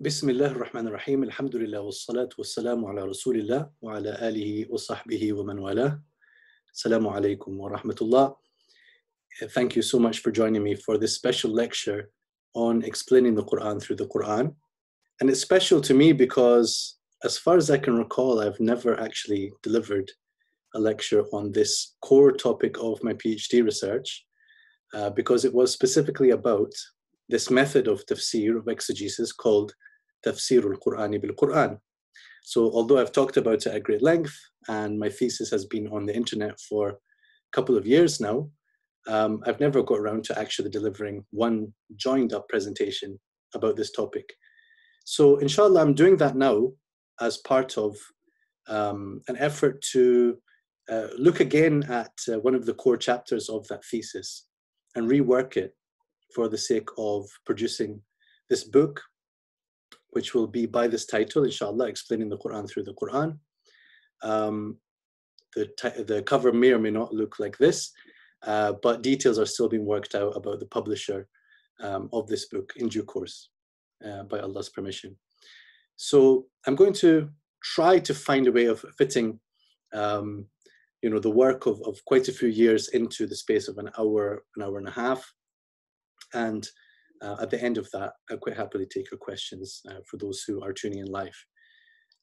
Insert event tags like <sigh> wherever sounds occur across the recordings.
بسم الله الرحمن الرحيم الحمد لله والصلاة والسلام على رسول الله وعلى آله وصحبه ومن والاه السلام عليكم ورحمة الله Thank you so much for joining me for this special lecture on explaining the Quran through the Quran. And it's special to me because, as far as I can recall, I've never actually delivered a lecture on this core topic of my PhD research uh, because it was specifically about this method of tafsir, of exegesis called Tafsir al-Qur'ani bil-Qur'an. So although I've talked about it at great length and my thesis has been on the internet for a couple of years now, um, I've never got around to actually delivering one joined up presentation about this topic. So inshallah, I'm doing that now as part of um, an effort to uh, look again at uh, one of the core chapters of that thesis and rework it for the sake of producing this book, which will be by this title, inshallah, explaining the Quran through the Quran. Um, the, the cover may or may not look like this, uh, but details are still being worked out about the publisher um, of this book in due course, uh, by Allah's permission. So I'm going to try to find a way of fitting, um, you know, the work of, of quite a few years into the space of an hour, an hour and a half. And uh, at the end of that, I'll quite happily take your questions uh, for those who are tuning in live.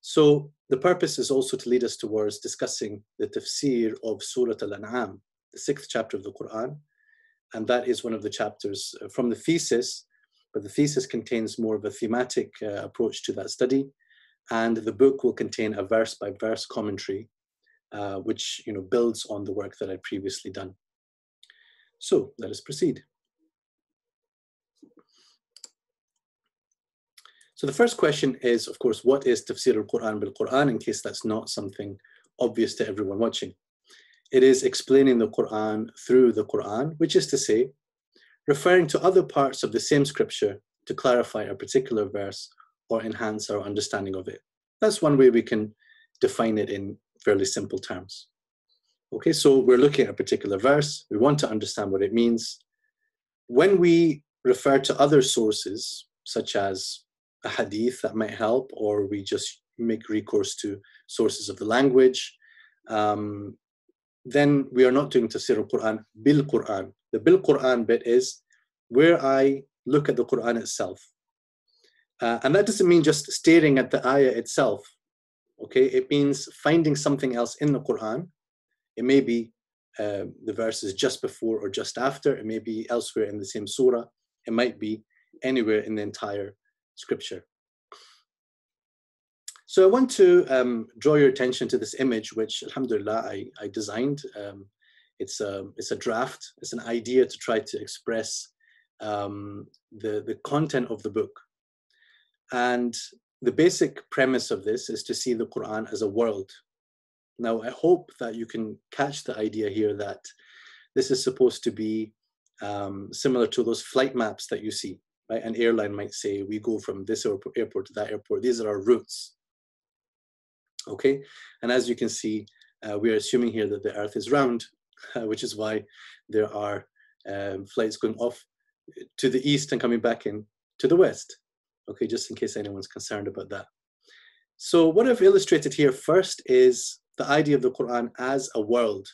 So the purpose is also to lead us towards discussing the tafsir of Surah Al-An'am, the sixth chapter of the Quran. And that is one of the chapters from the thesis, but the thesis contains more of a thematic uh, approach to that study. And the book will contain a verse by verse commentary, uh, which you know, builds on the work that I'd previously done. So let us proceed. So the first question is, of course, what is Tafsir al-Quran bil-Quran, in case that's not something obvious to everyone watching. It is explaining the Quran through the Quran, which is to say, referring to other parts of the same scripture to clarify a particular verse or enhance our understanding of it. That's one way we can define it in fairly simple terms. Okay, so we're looking at a particular verse, we want to understand what it means. When we refer to other sources, such as a hadith that might help, or we just make recourse to sources of the language, um, then we are not doing tafsir al-Quran bil Quran. The bil Quran bit is where I look at the Quran itself. Uh, and that doesn't mean just staring at the ayah itself. Okay, it means finding something else in the Quran. It may be uh, the verses just before or just after. It may be elsewhere in the same surah. It might be anywhere in the entire scripture. So I want to um, draw your attention to this image, which Alhamdulillah I, I designed. Um, it's, a, it's a draft, it's an idea to try to express um, the, the content of the book. And the basic premise of this is to see the Quran as a world. Now, I hope that you can catch the idea here that this is supposed to be um, similar to those flight maps that you see, right? An airline might say, we go from this airport to that airport. These are our routes okay? And as you can see, uh, we are assuming here that the Earth is round, <laughs> which is why there are um, flights going off to the east and coming back in to the west, okay, just in case anyone's concerned about that. So what I've illustrated here first is the idea of the Quran as a world.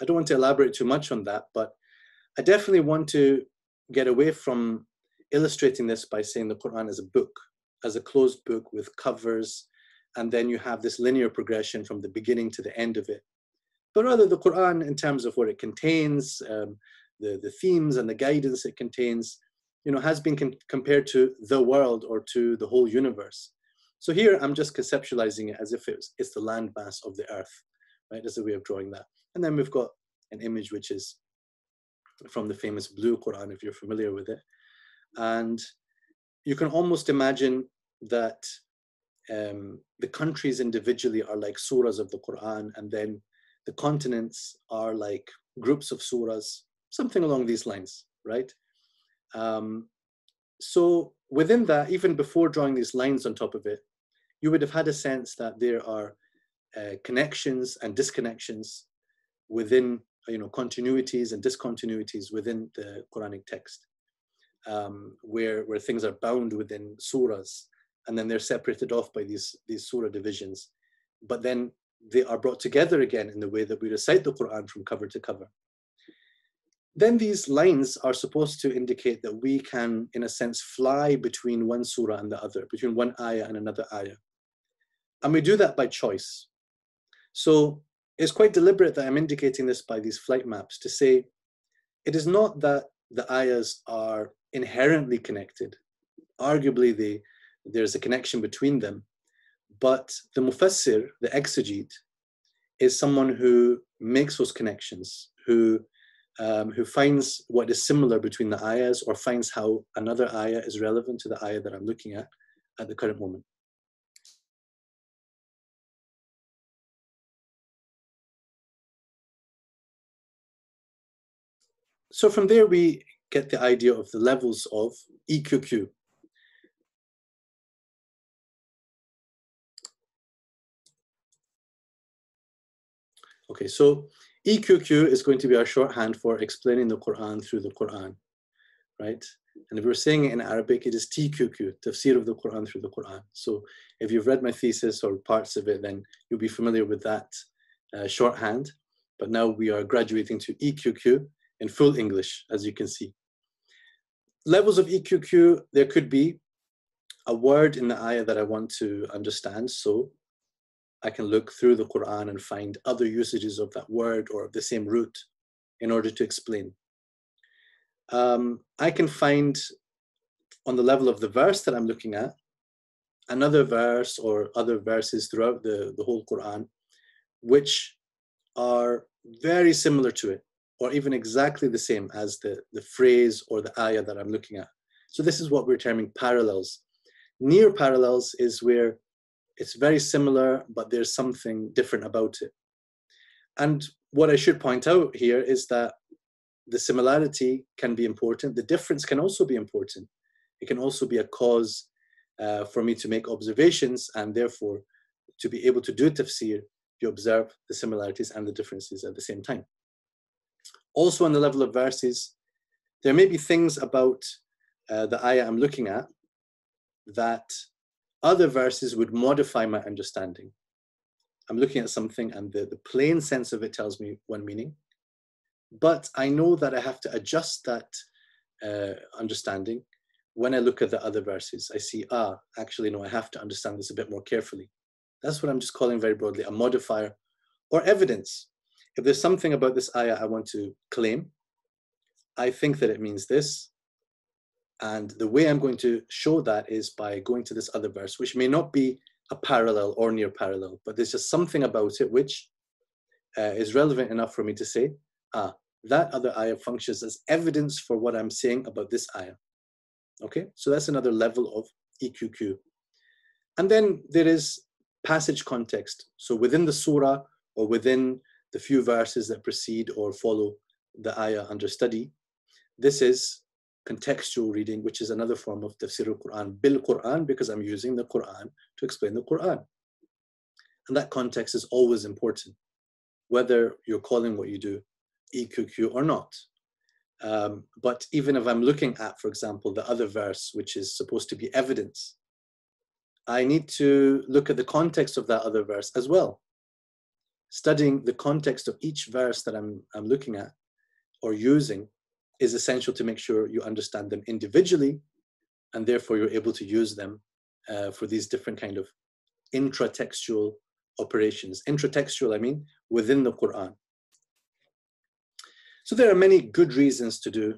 I don't want to elaborate too much on that, but I definitely want to get away from illustrating this by saying the Quran is a book, as a closed book with covers, and then you have this linear progression from the beginning to the end of it. But rather the Quran, in terms of what it contains, um, the, the themes and the guidance it contains, you know, has been compared to the world or to the whole universe. So here I'm just conceptualizing it as if it's, it's the landmass of the earth, right? As a way of drawing that. And then we've got an image which is from the famous blue Quran, if you're familiar with it. And you can almost imagine that um, the countries individually are like surahs of the Quran, and then the continents are like groups of surahs, something along these lines, right? Um, so within that, even before drawing these lines on top of it, you would have had a sense that there are uh, connections and disconnections within, you know, continuities and discontinuities within the Quranic text, um, where where things are bound within surahs and then they're separated off by these, these surah divisions. But then they are brought together again in the way that we recite the Quran from cover to cover. Then these lines are supposed to indicate that we can, in a sense, fly between one surah and the other, between one ayah and another ayah. And we do that by choice. So it's quite deliberate that I'm indicating this by these flight maps to say it is not that the ayahs are inherently connected. Arguably, they, there's a connection between them. But the mufassir, the exegete, is someone who makes those connections, who um, who finds what is similar between the ayahs or finds how another ayah is relevant to the ayah that I'm looking at at the current moment. So from there, we get the idea of the levels of EQQ. Okay, so EQQ is going to be our shorthand for explaining the Quran through the Quran, right? And if we're saying it in Arabic, it is TQQ, tafsir of the Quran through the Quran. So if you've read my thesis or parts of it, then you'll be familiar with that uh, shorthand. But now we are graduating to EQQ, in full English, as you can see. Levels of EQQ, there could be a word in the ayah that I want to understand. So I can look through the Quran and find other usages of that word or of the same root in order to explain. Um, I can find on the level of the verse that I'm looking at, another verse or other verses throughout the, the whole Quran, which are very similar to it or even exactly the same as the, the phrase or the ayah that I'm looking at. So this is what we're terming parallels. Near parallels is where it's very similar, but there's something different about it. And what I should point out here is that the similarity can be important. The difference can also be important. It can also be a cause uh, for me to make observations and therefore to be able to do tafsir, you observe the similarities and the differences at the same time also on the level of verses, there may be things about uh, the ayah I'm looking at that other verses would modify my understanding. I'm looking at something and the, the plain sense of it tells me one meaning, but I know that I have to adjust that uh, understanding when I look at the other verses. I see, ah, actually, no, I have to understand this a bit more carefully. That's what I'm just calling very broadly a modifier or evidence if there's something about this ayah I want to claim, I think that it means this. And the way I'm going to show that is by going to this other verse, which may not be a parallel or near parallel, but there's just something about it which uh, is relevant enough for me to say, ah, that other ayah functions as evidence for what I'm saying about this ayah. Okay, so that's another level of EQQ. And then there is passage context. So within the surah or within the few verses that precede or follow the ayah under study. This is contextual reading, which is another form of tafsir al-Quran, bil Quran, because I'm using the Quran to explain the Quran. And that context is always important, whether you're calling what you do EQQ or not. Um, but even if I'm looking at, for example, the other verse, which is supposed to be evidence, I need to look at the context of that other verse as well studying the context of each verse that I'm, I'm looking at or using is essential to make sure you understand them individually and therefore you're able to use them uh, for these different kind of intratextual operations. Intratextual, I mean, within the Quran. So there are many good reasons to do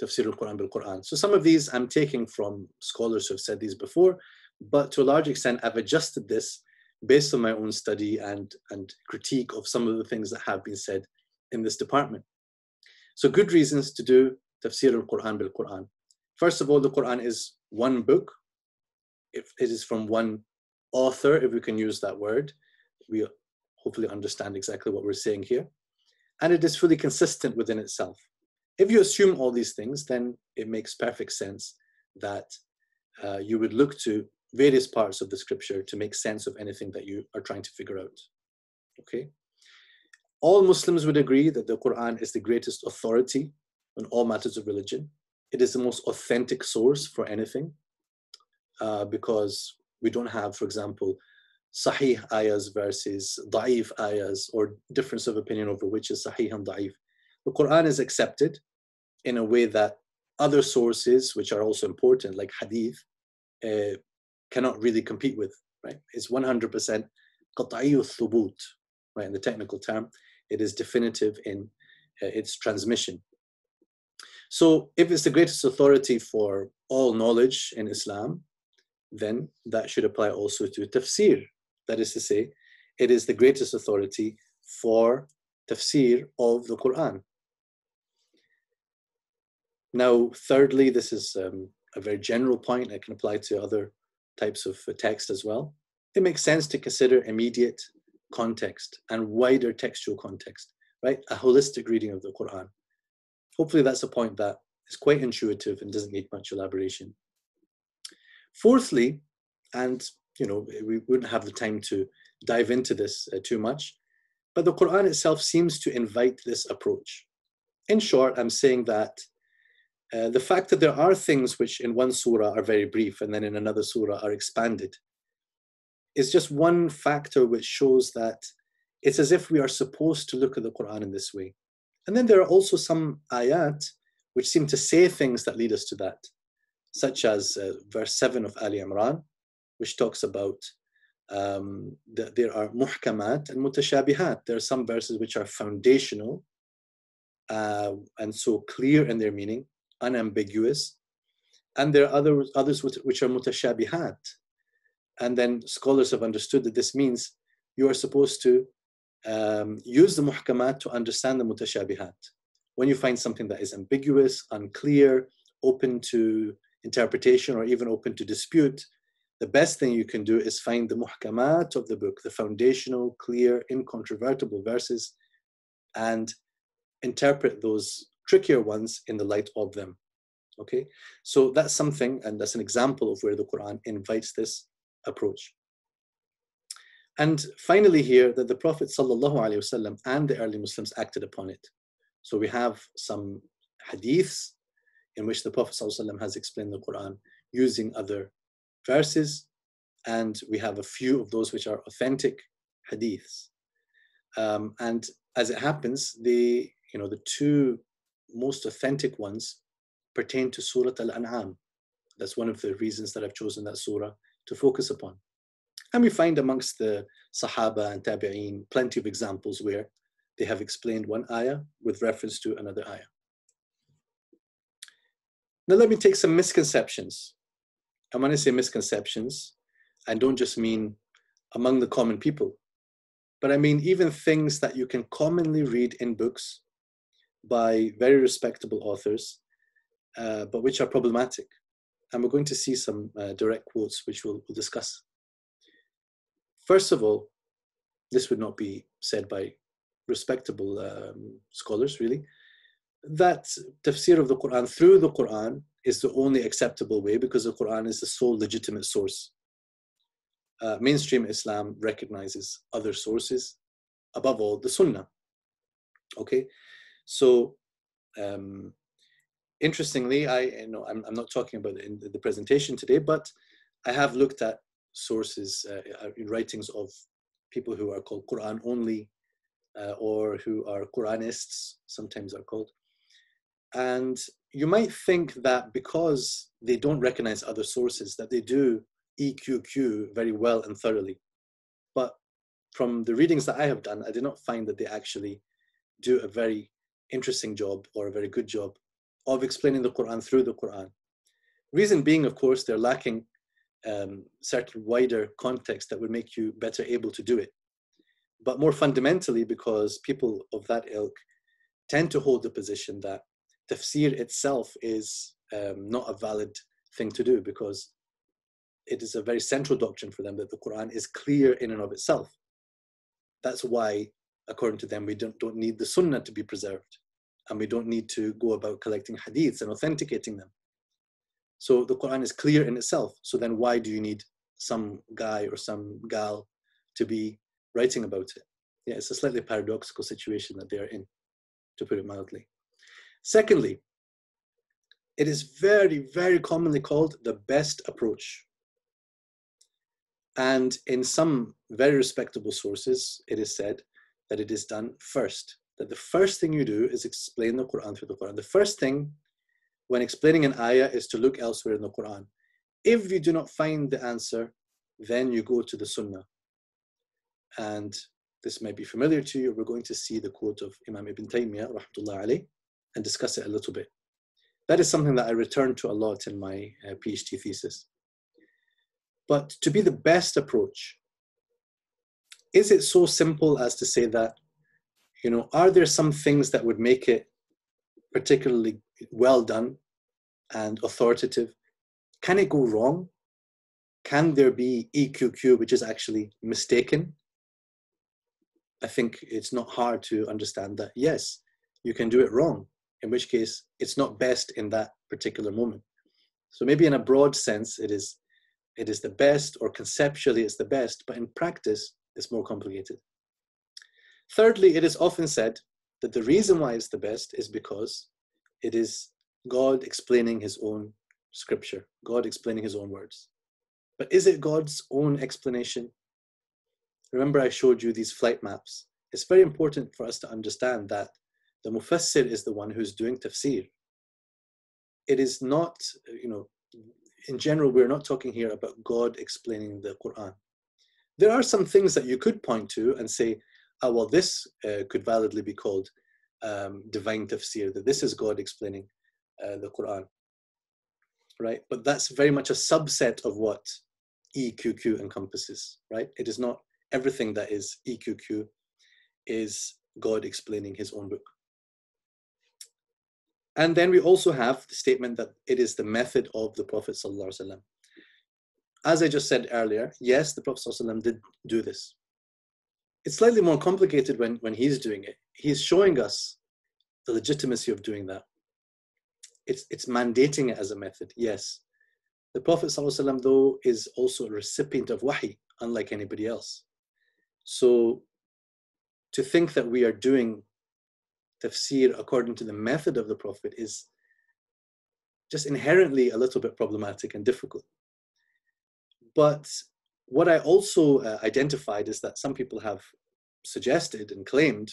tafsir al-Quran bil-Quran. So some of these I'm taking from scholars who have said these before, but to a large extent I've adjusted this based on my own study and, and critique of some of the things that have been said in this department. So good reasons to do tafsir al-Quran bil-Quran. First of all, the Quran is one book. If it is from one author, if we can use that word, we hopefully understand exactly what we're saying here. And it is fully consistent within itself. If you assume all these things, then it makes perfect sense that uh, you would look to various parts of the scripture to make sense of anything that you are trying to figure out. Okay? All Muslims would agree that the Quran is the greatest authority on all matters of religion. It is the most authentic source for anything uh, because We don't have, for example, sahih ayahs versus da'if ayahs or difference of opinion over which is sahih and da'if. The Quran is accepted in a way that other sources, which are also important, like hadith, uh, cannot really compete with, right? It's 100% qat'iyu thubut, right? In the technical term, it is definitive in uh, its transmission. So if it's the greatest authority for all knowledge in Islam, then that should apply also to tafsir. That is to say, it is the greatest authority for tafsir of the Quran. Now, thirdly, this is um, a very general point that can apply to other types of uh, text as well. It makes sense to consider immediate context and wider textual context, right? A holistic reading of the Quran. Hopefully, that's a point that is quite intuitive and doesn't need much elaboration. Fourthly, and you know, we wouldn't have the time to dive into this uh, too much, but the Quran itself seems to invite this approach. In short, I'm saying that uh, the fact that there are things which in one surah are very brief and then in another surah are expanded is just one factor which shows that it's as if we are supposed to look at the Quran in this way. And then there are also some ayat which seem to say things that lead us to that, such as uh, verse 7 of Ali Imran, which talks about um, that there are muhkamat and mutashabihat. There are some verses which are foundational uh, and so clear in their meaning, unambiguous. And there are others, others which are mutashabihat. And then scholars have understood that this means you are supposed to um, use the muhkamat to understand the mutashabihat. When you find something that is ambiguous, unclear, open to interpretation, or even open to dispute, the best thing you can do is find the muhkamat of the book, the foundational, clear, incontrovertible verses, and interpret those trickier ones in the light of them. Okay, so that's something, and that's an example of where the Quran invites this approach. And finally, here that the Prophet ﷺ and the early Muslims acted upon it. So we have some hadiths in which the Prophet ﷺ has explained the Quran using other verses, and we have a few of those which are authentic hadiths. Um, and as it happens, the you know the two most authentic ones pertain to Surah Al-An'am. That's one of the reasons that I've chosen that surah to focus upon. And we find amongst the Sahaba and Tabi'een plenty of examples where they have explained one ayah with reference to another ayah. Now let me take some misconceptions. And when I say misconceptions, I don't just mean among the common people, but I mean even things that you can commonly read in books by very respectable authors, uh, but which are problematic. And we're going to see some uh, direct quotes which we'll, we'll discuss. First of all, this would not be said by respectable um, scholars, really, that tafsir of the Quran through the Quran is the only acceptable way because the Quran is the sole legitimate source. Uh, mainstream Islam recognizes other sources, above all the Sunnah. Okay, so, um, interestingly, I you know I'm, I'm not talking about it in the presentation today, but I have looked at sources uh, uh, in writings of people who are called Quran only uh, or who are Quranists, sometimes are called. And you might think that because they don't recognize other sources, that they do EQQ very well and thoroughly. But from the readings that I have done, I did not find that they actually do a very interesting job or a very good job of explaining the Quran through the Quran. Reason being, of course, they're lacking um, certain wider context that would make you better able to do it. But more fundamentally, because people of that ilk tend to hold the position that tafsir itself is um, not a valid thing to do because it is a very central doctrine for them that the Quran is clear in and of itself. That's why according to them, we don't, don't need the sunnah to be preserved. And we don't need to go about collecting hadiths and authenticating them. So the Quran is clear in itself. So then why do you need some guy or some gal to be writing about it? Yeah, it's a slightly paradoxical situation that they are in, to put it mildly. Secondly, it is very, very commonly called the best approach. And in some very respectable sources, it is said that it is done first. That the first thing you do is explain the Quran through the Quran. The first thing when explaining an ayah is to look elsewhere in the Quran. If you do not find the answer, then you go to the Sunnah. And this may be familiar to you. We're going to see the quote of Imam Ibn Taymiyyah, rahmatullah alayh, and discuss it a little bit. That is something that I return to a lot in my uh, PhD thesis. But to be the best approach, is it so simple as to say that, you know, are there some things that would make it particularly well done and authoritative? Can it go wrong? Can there be EQQ which is actually mistaken? I think it's not hard to understand that yes, you can do it wrong, in which case it's not best in that particular moment. So maybe in a broad sense, it is it is the best, or conceptually it's the best, but in practice, it's more complicated. Thirdly, it is often said that the reason why it's the best is because it is God explaining his own scripture, God explaining his own words. But is it God's own explanation? Remember, I showed you these flight maps. It's very important for us to understand that the mufassir is the one who's doing tafsir. It is not, you know, in general, we're not talking here about God explaining the Quran. There are some things that you could point to and say, oh, well, this uh, could validly be called um, divine tafsir, that this is God explaining uh, the Quran. Right? But that's very much a subset of what EQQ encompasses, right? It is not everything that is EQQ is God explaining his own book. And then we also have the statement that it is the method of the Prophet. As I just said earlier, yes, the Prophet did do this. It's slightly more complicated when, when he's doing it. He's showing us the legitimacy of doing that. It's, it's mandating it as a method, yes. The Prophet ﷺ, though, is also a recipient of wahi, unlike anybody else. So to think that we are doing tafsir according to the method of the Prophet is just inherently a little bit problematic and difficult. But what I also uh, identified is that some people have suggested and claimed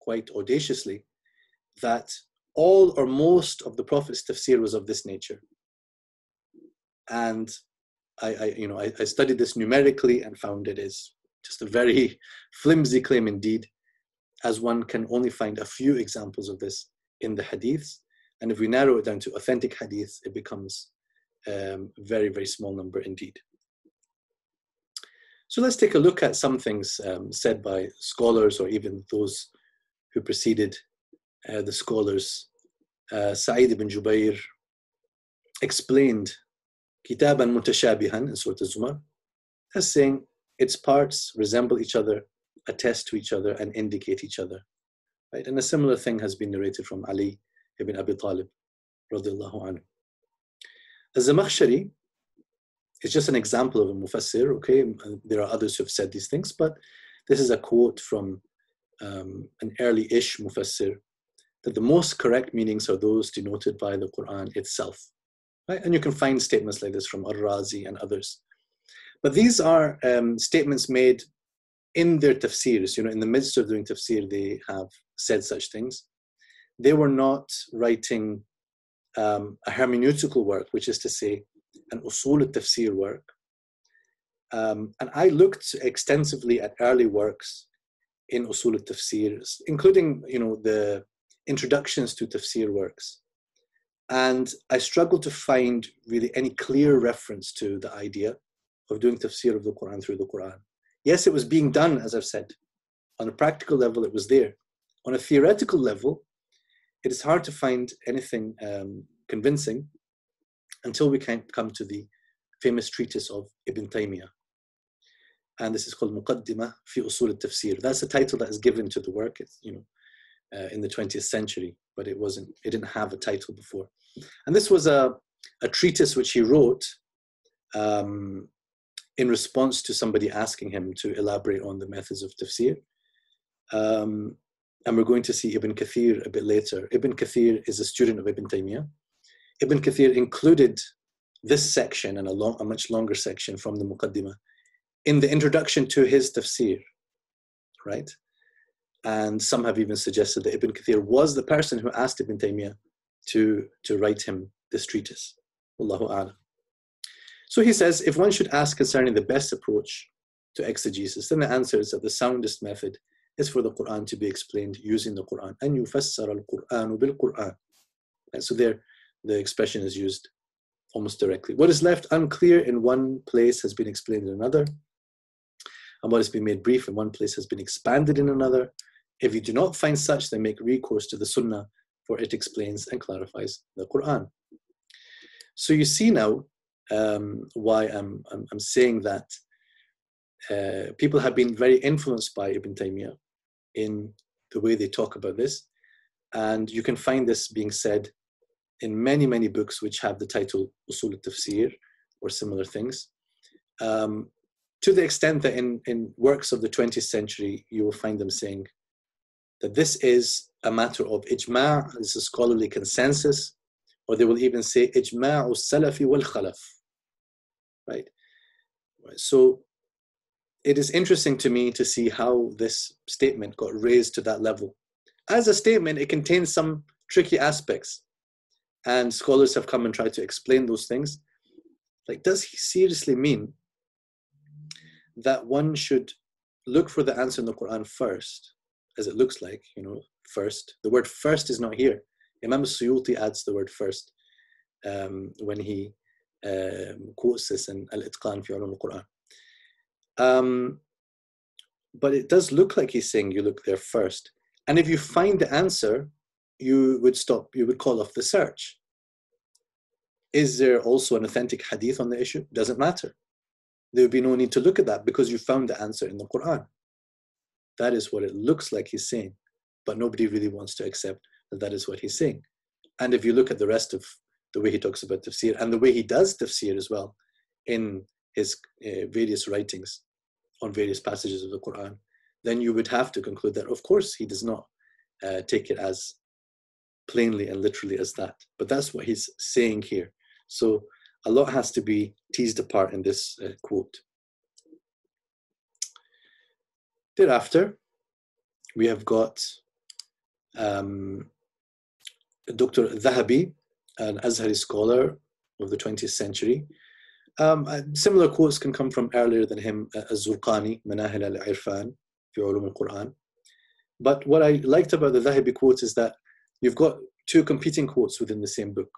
quite audaciously that all or most of the Prophet's tafsir was of this nature. And I, I you know, I, I studied this numerically and found it is just a very <laughs> flimsy claim indeed, as one can only find a few examples of this in the hadiths. And if we narrow it down to authentic hadiths, it becomes um, a very, very small number indeed. So let's take a look at some things um, said by scholars or even those who preceded uh, the scholars. Uh, Sa'id ibn Jubair explained Kitaban Mutashabihan in Surah Zumar as saying its parts resemble each other, attest to each other, and indicate each other. Right? And a similar thing has been narrated from Ali ibn Abi Talib, anhu. Az-Zamakhshari is just an example of a mufassir, okay? There are others who have said these things, but this is a quote from um, an early-ish mufassir that the most correct meanings are those denoted by the Quran itself. Right? And you can find statements like this from Ar-Razi and others. But these are um, statements made in their tafsirs, you know, in the midst of doing tafsir, they have said such things. They were not writing um, a hermeneutical work, which is to say, an usul tafsir work. Um, and I looked extensively at early works in usul tafsir, including, you know, the introductions to tafsir works. And I struggled to find really any clear reference to the idea of doing tafsir of the Quran through the Quran. Yes, it was being done, as I've said. On a practical level, it was there. On a theoretical level, it is hard to find anything um, convincing until we can come to the famous treatise of Ibn Taymiyyah. And this is called Muqaddimah fi Usul al-Tafsir. That's the title that is given to the work. It's, you know, uh, in the 20th century, but it wasn't. It didn't have a title before. And this was a, a treatise which he wrote um, in response to somebody asking him to elaborate on the methods of tafsir. Um, and we're going to see Ibn Kathir a bit later. Ibn Kathir is a student of Ibn Taymiyyah. Ibn Kathir included this section and a, long, a much longer section from the Muqaddimah in the introduction to his tafsir, right? And some have even suggested that Ibn Kathir was the person who asked Ibn Taymiyyah to, to write him this treatise. Allahu A'lam. So he says, if one should ask concerning the best approach to exegesis, then the answer is that the soundest method is for the Quran to be explained using the Quran. And yufassar al-Quran bil-Quran. And so there, the expression is used almost directly. What is left unclear in one place has been explained in another. And what has been made brief in one place has been expanded in another. If you do not find such, then make recourse to the Sunnah, for it explains and clarifies the Quran. So you see now um, why I'm, I'm, I'm, saying that uh, people have been very influenced by Ibn Taymiyyah in the way they talk about this. And you can find this being said in many, many books which have the title Usul al-Tafsir or similar things. Um, to the extent that in, in works of the 20th century, you will find them saying that this is a matter of ijma', this is scholarly consensus, or they will even say ijma'u salafi wal khalaf. Right? So it is interesting to me to see how this statement got raised to that level. As a statement, it contains some tricky aspects, and scholars have come and tried to explain those things. Like, does he seriously mean that one should look for the answer in the Quran first, as it looks like, you know, first? The word first is not here. Imam Suyuti adds the word first um, when he um, quotes this in Al-Itqan fi Ulum al-Quran. Um, but it does look like he's saying you look there first. And if you find the answer, you would stop, you would call off the search. Is there also an authentic hadith on the issue? Doesn't matter. There would be no need to look at that because you found the answer in the Quran. That is what it looks like he's saying. But nobody really wants to accept that that is what he's saying. And if you look at the rest of the way he talks about tafsir and the way he does tafsir as well in his uh, various writings on various passages of the Quran, then you would have to conclude that, of course, he does not uh, take it as plainly and literally as that. But that's what he's saying here. So a lot has to be teased apart in this uh, quote. Thereafter, we have got um, Dr. Zahabi, an Azhari scholar of the 20th century. Um, uh, similar quotes can come from earlier than him, uh, Az-Zurqani, Manahil al-Irfan, fi ulum al-Quran. But what I liked about the Zahabi quote is that you've got two competing quotes within the same book.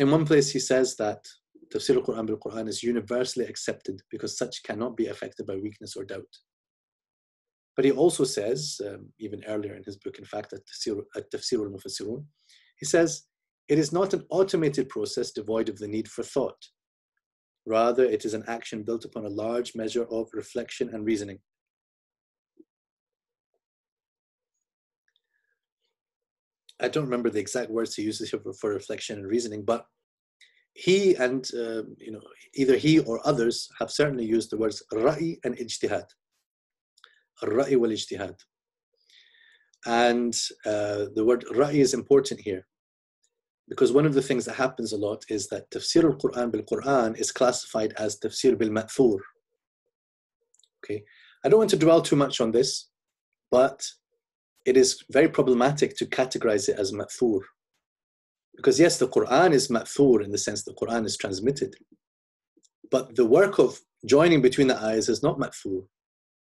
In one place, he says that Tafsir al-Quran bil-Quran is universally accepted because such cannot be affected by weakness or doubt. But he also says, um, even earlier in his book, in fact, at Tafsir al-Mufassirun, he says, it is not an automated process devoid of the need for thought. Rather, it is an action built upon a large measure of reflection and reasoning. I don't remember the exact words he uses here for, for reflection and reasoning, but he and uh, you know either he or others have certainly used the words ra'i and ijtihad. Ra'i wal ijtihad. And uh, the word ra'i is important here because one of the things that happens a lot is that tafsir al-Quran bil-Quran is classified as tafsir bil-ma'thur. Okay, I don't want to dwell too much on this, but it is very problematic to categorize it as ma'thur. Because yes, the Quran is ma'thur in the sense the Quran is transmitted, but the work of joining between the ayahs is not ma'thur.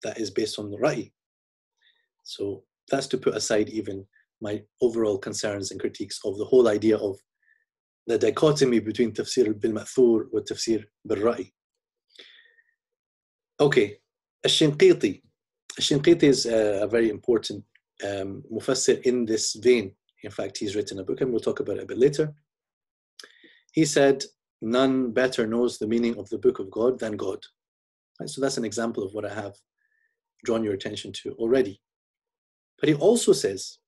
That is based on the ra'i. So that's to put aside even my overall concerns and critiques of the whole idea of the dichotomy between tafsir bil ma'thur and tafsir bil ra'i. Okay, Ash-Shinqiti. Ash-Shinqiti is a, a very important um, mufassir in this vein. In fact, he's written a book, and we'll talk about it a bit later. He said, None better knows the meaning of the book of God than God. Right? So that's an example of what I have drawn your attention to already. But he also says,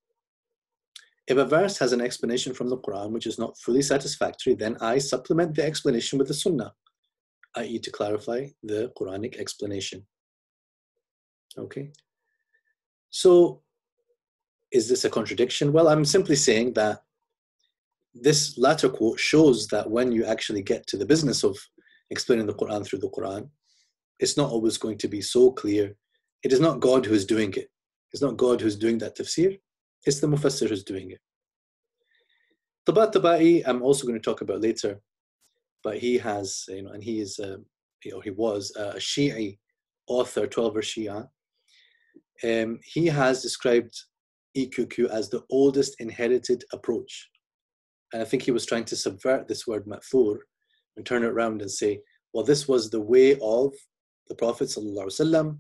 if a verse has an explanation from the Quran which is not fully satisfactory, then I supplement the explanation with the Sunnah, i.e., to clarify the Quranic explanation. Okay? So, is this a contradiction? Well, I'm simply saying that this latter quote shows that when you actually get to the business of explaining the Quran through the Quran, it's not always going to be so clear. It is not God who is doing it. It's not God who's doing that tafsir. It's the mufassir who's doing it. Tabataba'i, I'm also going to talk about later, but he has, you know, and he is, uh, or he was a Shi'i author, 12er Shia. Um, he has described EQQ as the oldest inherited approach. And I think he was trying to subvert this word ma'thur and turn it around and say, well, this was the way of the Prophet وسلم,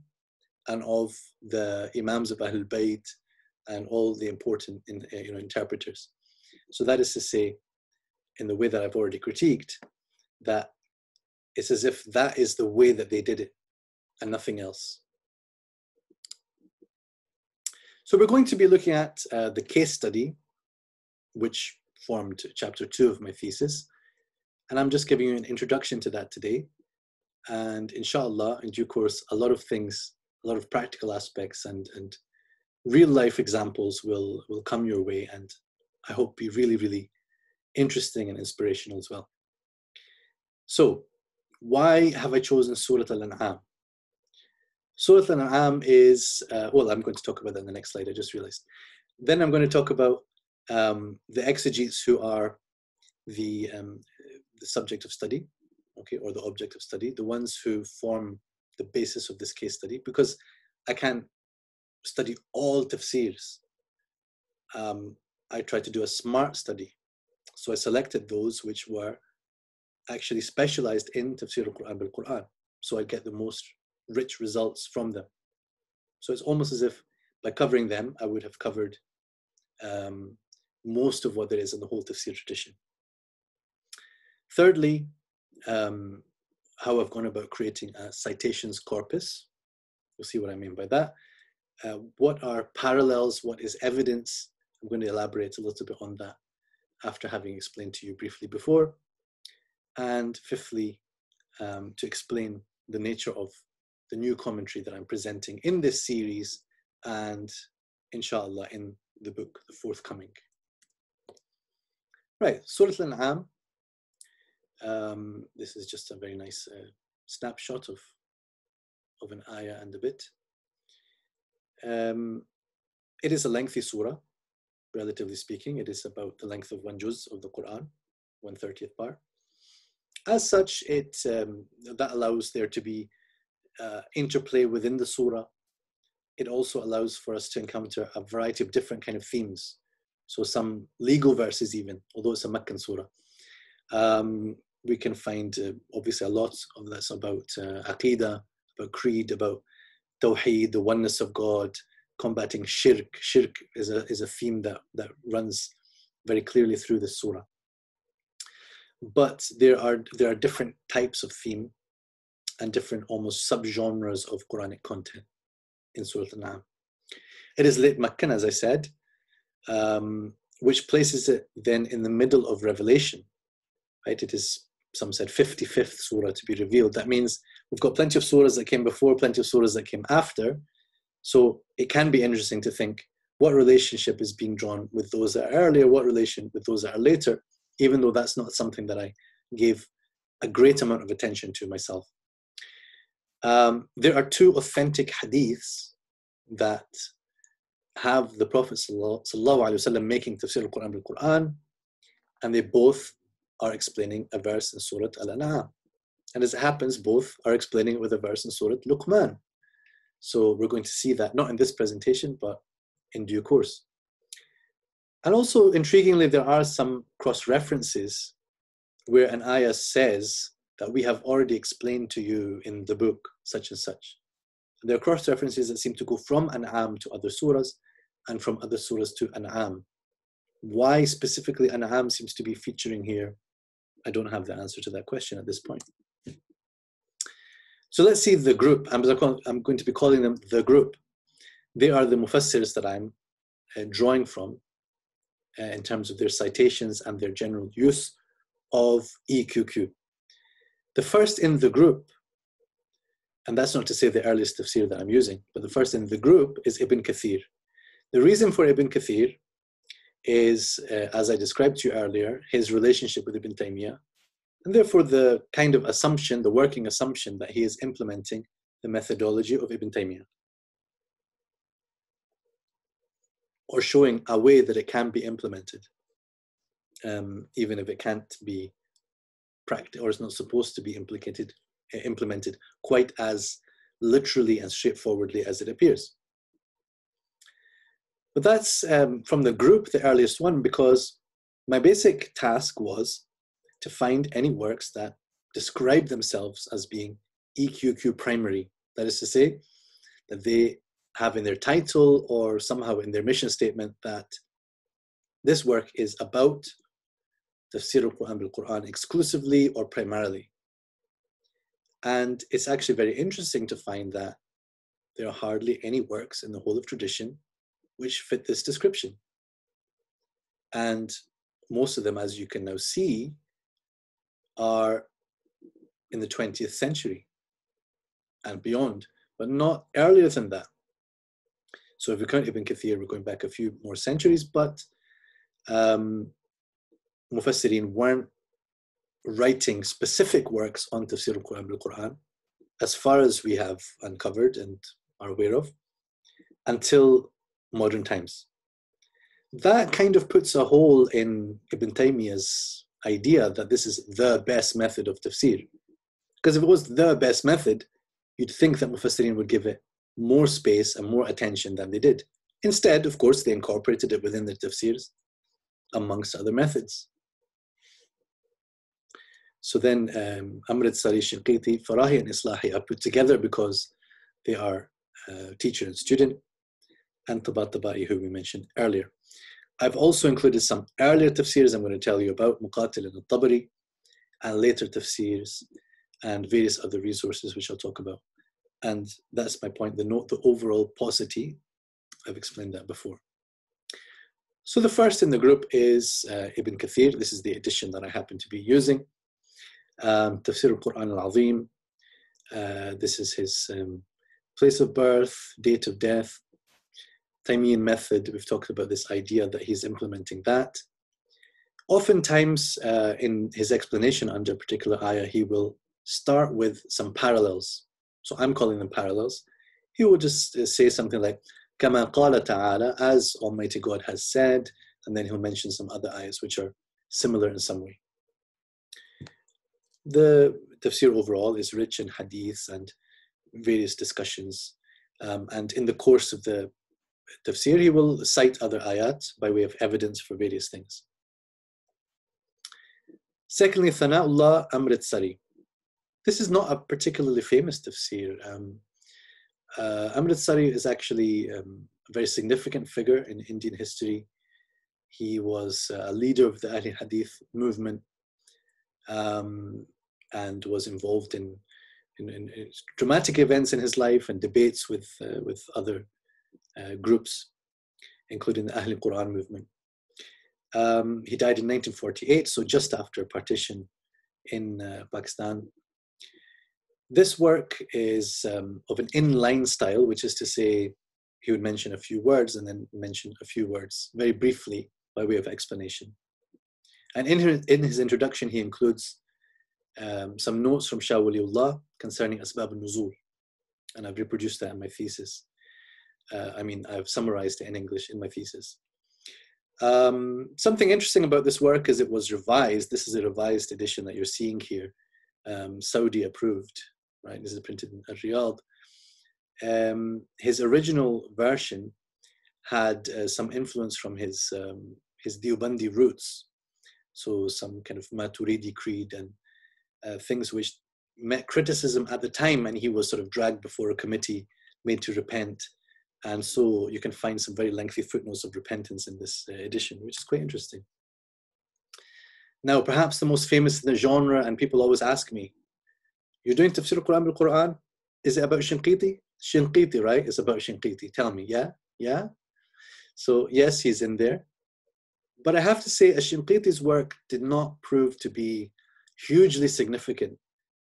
and of the Imams of Ahlul Bayt and all the important in, you know, interpreters. So that is to say, in the way that I've already critiqued, that it's as if that is the way that they did it and nothing else. So we're going to be looking at uh, the case study, which formed chapter two of my thesis. And I'm just giving you an introduction to that today. And inshallah, in due course, a lot of things, a lot of practical aspects and, and real life examples will, will come your way and I hope be really, really interesting and inspirational as well. So, why have I chosen Surah Al-An'am? Surah Al-An'am is, uh, well, I'm going to talk about that in the next slide, I just realized. Then I'm going to talk about um, the exegetes who are the, um, the subject of study, okay, or the object of study, the ones who form the basis of this case study, because I can't study all tafsirs. Um, I tried to do a smart study. So I selected those which were actually specialized in tafsir al-Quran bil Quran. So I get the most rich results from them. So it's almost as if by covering them, I would have covered um, most of what there is in the whole tafsir tradition. Thirdly, um, how I've gone about creating a citations corpus. You'll see what I mean by that. Uh, what are parallels? What is evidence? I'm going to elaborate a little bit on that after having explained to you briefly before. And fifthly, um, to explain the nature of the new commentary that I'm presenting in this series and inshallah in the book, the forthcoming. Right, Surah Al-An'am. Um, this is just a very nice uh, snapshot of, of an ayah and a bit. Um, it is a lengthy surah, relatively speaking. It is about the length of one juz of the Quran, 130th part. As such, it um, that allows there to be uh, interplay within the surah. It also allows for us to encounter a variety of different kind of themes. So some legal verses even, although it's a Meccan surah. Um, we can find uh, obviously a lot of this about uh, aqidah, about creed, about tawheed, the oneness of God, combating shirk. Shirk is a, is a theme that, that runs very clearly through the surah. But there are, there are different types of theme and different almost subgenres of Quranic content in Surah Al-An'am. It is late Meccan, as I said, um, which places it then in the middle of Revelation. Right? It is, some said, 55th surah to be revealed. That means we've got plenty of surahs that came before, plenty of surahs that came after, so it can be interesting to think what relationship is being drawn with those that are earlier, what relation with those that are later, even though that's not something that I gave a great amount of attention to myself. Um, there are two authentic hadiths that have the Prophet ﷺ making tafsir al-Quran bil-Quran, and they both are explaining a verse in Surah Al-An'am. And as it happens, both are explaining it with a verse in Surah Luqman. So we're going to see that not in this presentation, but in due course. And also, intriguingly, there are some cross references where an ayah says that we have already explained to you in the book, such and such. There are cross references that seem to go from An'am to other surahs and from other surahs to An'am. Why specifically An'am seems to be featuring here, I don't have the answer to that question at this point. So let's see the group. I'm, going to be calling them the group. They are the mufassirs that I'm uh, drawing from uh, in terms of their citations and their general use of EQQ. The first in the group, and that's not to say the earliest tafsir that I'm using, but the first in the group is Ibn Kathir. The reason for Ibn Kathir is, uh, as I described to you earlier, his relationship with Ibn Taymiyyah And therefore, the kind of assumption, the working assumption that he is implementing the methodology of Ibn Taymiyyah. Or showing a way that it can be implemented, um, even if it can't be practiced or is not supposed to be implicated, implemented quite as literally and straightforwardly as it appears. But that's um, from the group, the earliest one, because my basic task was to find any works that describe themselves as being EQQ primary. That is to say, that they have in their title or somehow in their mission statement that this work is about tafsir al-Quran bil-Quran exclusively or primarily. And it's actually very interesting to find that there are hardly any works in the whole of tradition which fit this description. And most of them, as you can now see, are in the 20th century and beyond, but not earlier than that. So if we count Ibn Kathir, we're going back a few more centuries, but um, Mufassirin weren't writing specific works on Tafsir al-Quran al-Quran, as far as we have uncovered and are aware of, until modern times. That kind of puts a hole in Ibn Taymiyyah's idea that this is the best method of tafsir. Because if it was the best method, you'd think that Mufassirin would give it more space and more attention than they did. Instead, of course, they incorporated it within their tafsirs, amongst other methods. So then um, Amritsari Shinqiti, Farahi and Islahi are put together because they are uh, teacher and student, and Tabataba'i, who we mentioned earlier. I've also included some earlier tafsirs I'm going to tell you about, Muqatil and Tabari, and later tafsirs, and various other resources which I'll talk about. And that's my point, the note, the overall paucity. I've explained that before. So the first in the group is uh, Ibn Kathir. This is the edition that I happen to be using Um, Tafsir al-Quran al-Azim. Uh, this is his um, place of birth, date of death, Taymiyyah method, we've talked about this idea that he's implementing that. Oftentimes, uh, in his explanation under a particular ayah, he will start with some parallels. So I'm calling them parallels. He will just uh, say something like, كما قال تعالى, as Almighty God has said, and then he'll mention some other ayahs which are similar in some way. The tafsir overall is rich in hadiths and various discussions. Um, and in the course of the tafsir, he will cite other ayat by way of evidence for various things. Secondly, Thana'ullah Amritsari. This is not a particularly famous tafsir. Um, uh, is actually um, a very significant figure in Indian history. He was a leader of the Ahli Hadith movement um, and was involved in, in, in, dramatic events in his life and debates with, uh, with other uh, groups, including the Ahl Quran movement. Um, he died in 1948, so just after partition in uh, Pakistan. This work is um, of an inline style, which is to say, he would mention a few words and then mention a few words very briefly by way of explanation. And in his, in his introduction, he includes um, some notes from Shah Waliullah concerning Asbab al-Nuzul. And I've reproduced that in my thesis. Uh, I mean, I've summarized it in English in my thesis. Um, something interesting about this work is it was revised. This is a revised edition that you're seeing here, um, Saudi approved, right? This is printed in Riyadh. Um, his original version had uh, some influence from his um, his Deobandi roots, so some kind of Maturidi creed and uh, things which met criticism at the time, and he was sort of dragged before a committee made to repent and so you can find some very lengthy footnotes of repentance in this uh, edition, which is quite interesting. Now, perhaps the most famous in the genre, and people always ask me, you're doing Tafsir al-Quran bil-Quran? Is it about Shinqiti? Shinqiti, right? It's about Shinqiti. Tell me, yeah? Yeah? So yes, he's in there. But I have to say, Shinqiti's work did not prove to be hugely significant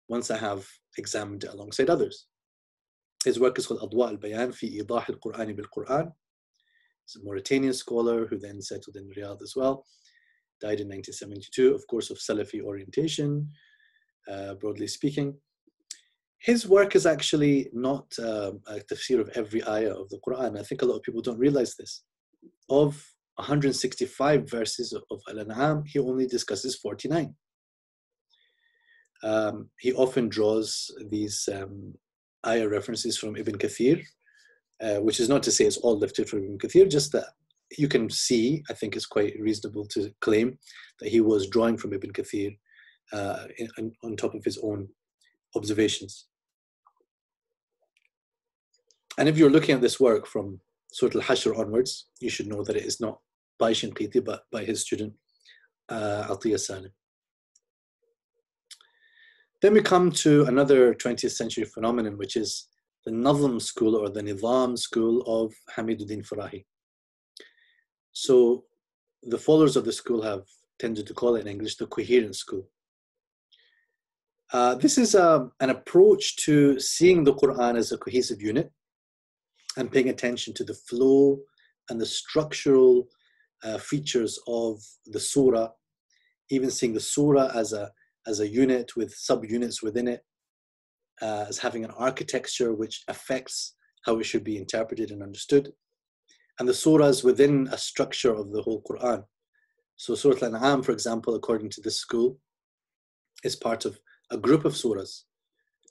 once I have examined it alongside others. His work is called Adwa al-Bayan fi Idah al-Quran bil-Quran. He's a Mauritanian scholar who then settled in Riyadh as well. died in 1972, of course, of Salafi orientation, uh, broadly speaking. His work is actually not um, a tafsir of every ayah of the Quran. I think a lot of people don't realize this. Of 165 verses of Al-An'am, he only discusses 49. Um, he often draws these um, ayah references from Ibn Kathir, uh, which is not to say it's all lifted from Ibn Kathir, just that you can see, I think it's quite reasonable to claim that he was drawing from Ibn Kathir uh, in, on top of his own observations. And if you're looking at this work from Surah Al-Hashr onwards, you should know that it is not by Shinqiti, but by his student, uh, Atiyah Salim. Then we come to another 20th century phenomenon, which is the Nazm school or the Nizam school of Hamiduddin Farahi. So the followers of the school have tended to call it in English the coherent school. Uh, this is a, um, an approach to seeing the Quran as a cohesive unit and paying attention to the flow and the structural uh, features of the surah, even seeing the surah as a, as a unit with subunits within it, uh, as having an architecture which affects how it should be interpreted and understood. And the surahs within a structure of the whole Quran. So Surah Al-An'am, for example, according to this school, is part of a group of surahs,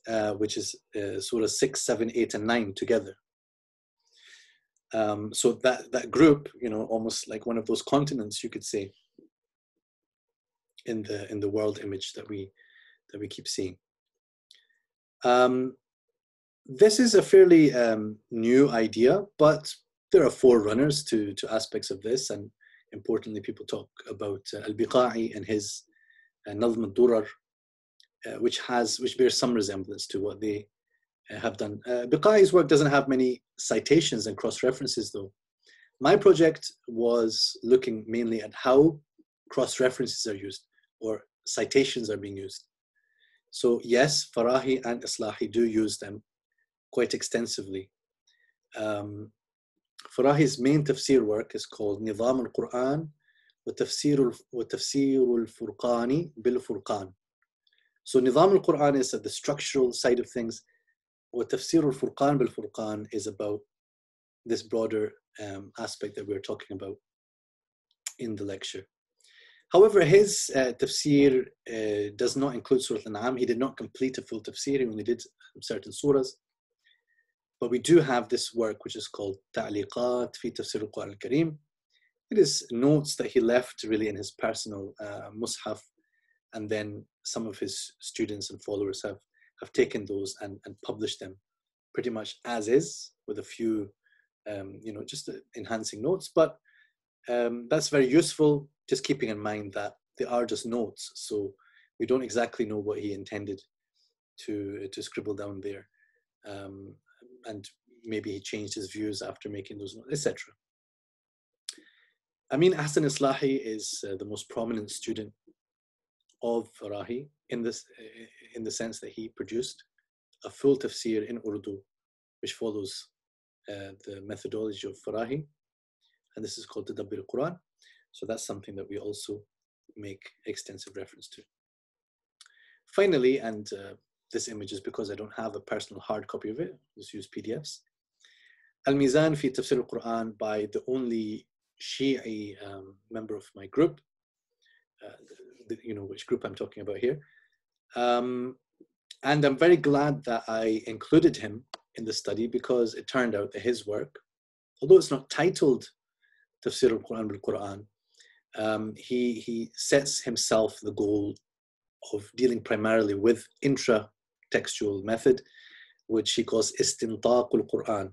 uh, which is uh, surah 6, 7, 8, and 9 together. Um, so that, that group, you know, almost like one of those continents, you could say, in the in the world image that we that we keep seeing. Um, this is a fairly um, new idea, but there are forerunners to to aspects of this, and importantly, people talk about uh, Al-Biqai and his uh, Nazm al-Durar, uh, which has which bears some resemblance to what they have done. Uh, Biqai's work doesn't have many citations and cross references, though. My project was looking mainly at how cross references are used or citations are being used. So, yes, Farahi and Islahi do use them quite extensively. Um, Farahi's main tafsir work is called Nizam al Quran وتفسير وتفسير الفرقان بالفرقان. So Nizam al-Quran is at the structural side of things. what Tafsir al-Furqan bil-Furqan is about this broader um, aspect that we're talking about in the lecture. However, his uh, tafsir uh, does not include Surah Al-An'am. He did not complete a full tafsir. He only did certain surahs. But we do have this work, which is called Ta'liqat fi Tafsir Al-Qur'an Al-Karim. It is notes that he left really in his personal uh, mushaf. And then some of his students and followers have have taken those and, and published them pretty much as is with a few, um, you know, just uh, enhancing notes. But um, that's very useful, just keeping in mind that they are just notes. So we don't exactly know what he intended to, to scribble down there. Um, and maybe he changed his views after making those notes, etc. Amin Ahsan Islahi is uh, the most prominent student of Farahi in, this, in the sense that he produced a full tafsir in Urdu, which follows uh, the methodology of Farahi and this is called Tadabbur Quran. So that's something that we also make extensive reference to. Finally, and uh, this image is because I don't have a personal hard copy of it, just use PDFs. Al-Mizan fi Tafsir al-Quran by the only Shi'i um, member of my group, uh, the, you know which group I'm talking about here. Um, and I'm very glad that I included him in the study because it turned out that his work, although it's not titled Tafsir al-Quran bil-Quran, um, he, he sets himself the goal of dealing primarily with intra-textual method, which he calls istintaq al-Quran,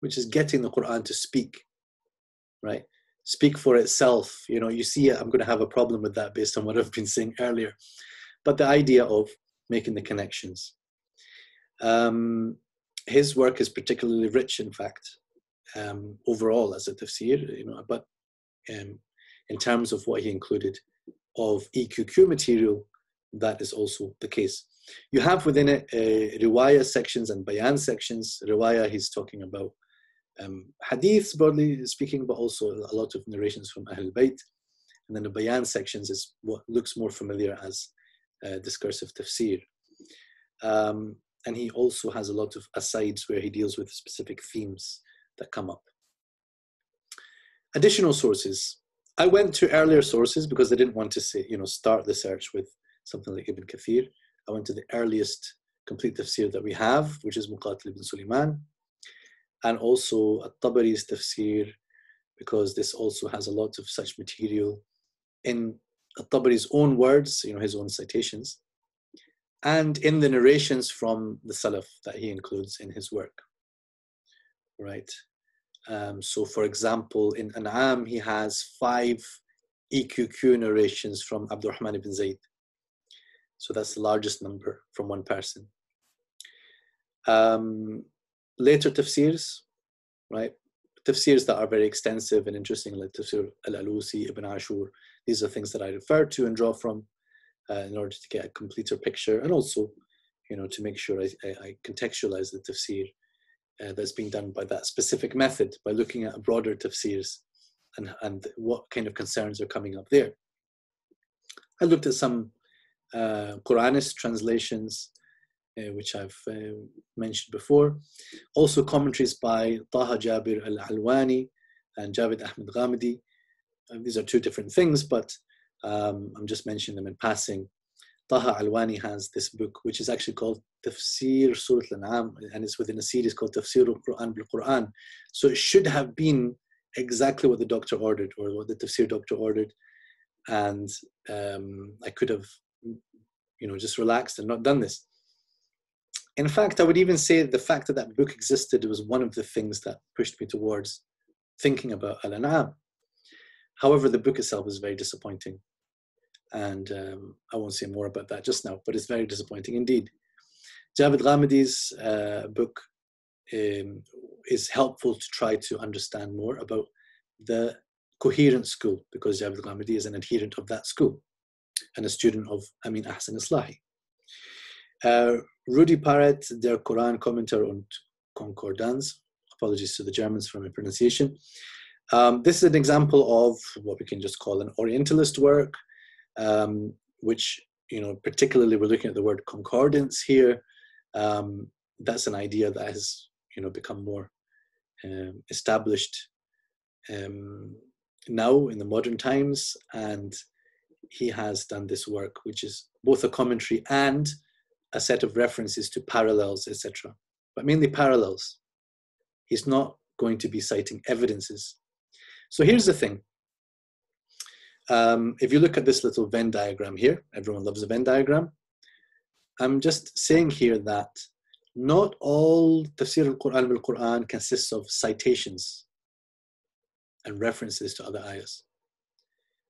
which is getting the Quran to speak, right? Speak for itself. You know, you see, I'm going to have a problem with that based on what I've been saying earlier. But the idea of making the connections. Um, his work is particularly rich, in fact, um, overall as a tafsir, you know, but um, in terms of what he included of EQQ material, that is also the case. You have within it uh, riwayah sections and bayan sections. Riwayah, he's talking about um, hadiths, broadly speaking, but also a lot of narrations from Ahl Bayt. And then the bayan sections is what looks more familiar as uh, discursive tafsir. Um, and he also has a lot of asides where he deals with specific themes that come up. Additional sources. I went to earlier sources because I didn't want to say, you know, start the search with something like Ibn Kathir. I went to the earliest complete tafsir that we have, which is Muqatil ibn Sulaiman, and also At-Tabari's tafsir, because this also has a lot of such material in At-Tabari's own words, you know, his own citations, and in the narrations from the Salaf that he includes in his work. Right. Um, so, for example, in An'am, he has five EQQ narrations from Abdurrahman ibn Zayd. So that's the largest number from one person. Um, later tafsirs, right? Tafsirs that are very extensive and interesting, like Tafsir al-Alusi, Ibn Ashur. These are things that I refer to and draw from uh, in order to get a completer picture, and also, you know, to make sure I, I, I contextualize the tafsir uh, that's being done by that specific method, by looking at broader tafsirs and, and what kind of concerns are coming up there. I looked at some uh, Quranist translations, uh, which I've uh, mentioned before. Also commentaries by Taha Jabir al-Alwani and Javed Ahmed Ghamidi. These are two different things, but um, I'm just mentioning them in passing. Taha Alwani has this book, which is actually called Tafsir Surah Al-An'am, and it's within a series called Tafsir al-Quran bil-Quran. So it should have been exactly what the doctor ordered, or what the Tafsir doctor ordered, and um, I could have, you know, just relaxed and not done this. In fact, I would even say the fact that that book existed was one of the things that pushed me towards thinking about Al-An'am. However, the book itself is very disappointing and um, I won't say more about that just now, but it's very disappointing indeed. Javed Ghamidi's uh, book um, is helpful to try to understand more about the coherent school because Javed Ghamidi is an adherent of that school and a student of Amin Ahsan Islahi. Uh, Rudi Paret, Der Koran Kommentar und Konkordanz, apologies to the Germans for my pronunciation. Um, this is an example of what we can just call an Orientalist work um, which you know particularly we're looking at the word concordance here. Um, that's an idea that has you know become more um, established um, now in the modern times, and he has done this work, which is both a commentary and a set of references to parallels, etc. But mainly parallels. He's not going to be citing evidences. So here's the thing um, if you look at this little Venn diagram here, everyone loves a Venn diagram. I'm just saying here that not all tafsir al-Quran bil-Quran consists of citations and references to other ayahs.